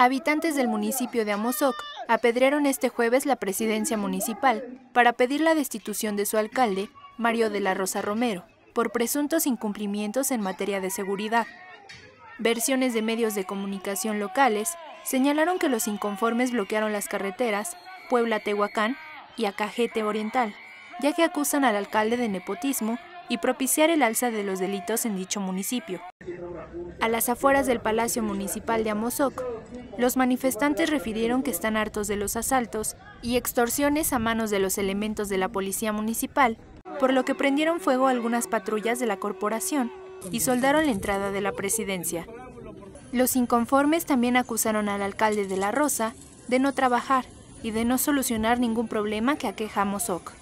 Habitantes del municipio de Amozoc apedrearon este jueves la presidencia municipal para pedir la destitución de su alcalde, Mario de la Rosa Romero, por presuntos incumplimientos en materia de seguridad. Versiones de medios de comunicación locales señalaron que los inconformes bloquearon las carreteras Puebla-Tehuacán y Acajete Oriental, ya que acusan al alcalde de nepotismo y propiciar el alza de los delitos en dicho municipio. A las afueras del Palacio Municipal de Amozoc, los manifestantes refirieron que están hartos de los asaltos y extorsiones a manos de los elementos de la Policía Municipal, por lo que prendieron fuego a algunas patrullas de la corporación y soldaron la entrada de la presidencia. Los inconformes también acusaron al alcalde de La Rosa de no trabajar y de no solucionar ningún problema que aqueja a.